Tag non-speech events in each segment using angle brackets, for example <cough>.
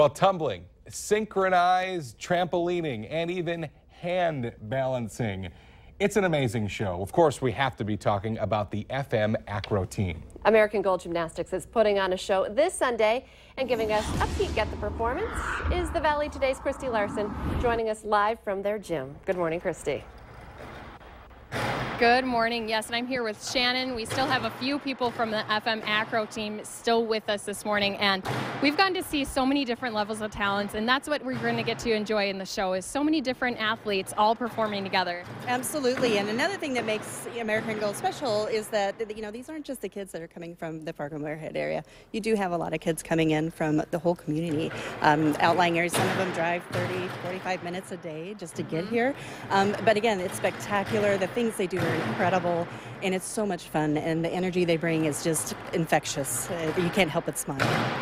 Well, tumbling, synchronized trampolining, and even hand balancing. It's an amazing show. Of course, we have to be talking about the FM Acro team. American Gold Gymnastics is putting on a show this Sunday and giving us a peek at the performance is the Valley Today's Christy Larson joining us live from their gym. Good morning, Christy. Good morning. Yes, and I'm here with Shannon. We still have a few people from the FM Acro team still with us this morning, and we've gotten to see so many different levels of talents, and that's what we're going to get to enjoy in the show is so many different athletes all performing together. Absolutely, and another thing that makes American Gold special is that you know these aren't just the kids that are coming from the Fargo Moorhead area. You do have a lot of kids coming in from the whole community, um, outlying areas. Some of them drive 30, 45 minutes a day just to get here. Um, but again, it's spectacular. The things they do are incredible, and it's so much fun. And the energy they bring is just infectious. Uh, you can't help but smile.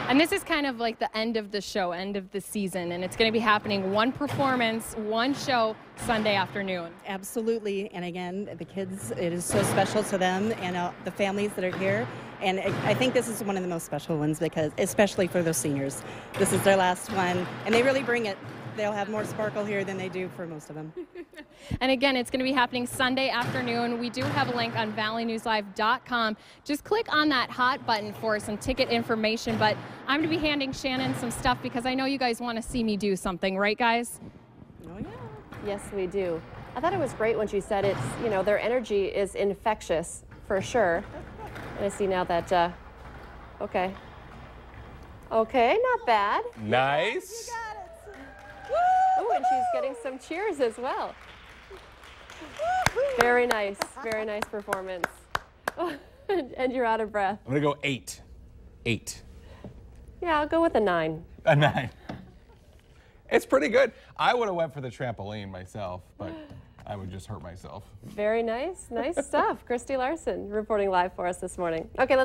And this is kind of like the end of the show, end of the season, and it's going to be happening one performance, one show Sunday afternoon. Absolutely, and again, the kids, it is so special to them and uh, the families that are here. And I think this is one of the most special ones because, especially for those seniors, this is their last one, and they really bring it they'll have more sparkle here than they do for most of them. <laughs> and again, it's going to be happening Sunday afternoon. We do have a link on valleynewslive.com. Just click on that hot button for some ticket information. But I'm going to be handing Shannon some stuff because I know you guys want to see me do something, right, guys? Oh, yeah. Yes, we do. I thought it was great when she said it's, you know, their energy is infectious for sure. <laughs> And I see now that, uh, okay. Okay, not bad. Nice. And she's getting some cheers as well. Very nice, very nice performance. <laughs> and you're out of breath. I'm gonna go eight. Eight. Yeah, I'll go with a nine. A nine. It's pretty good. I would have went for the trampoline myself, but I would just hurt myself. Very nice, nice <laughs> stuff. Christy Larson reporting live for us this morning. Okay, let's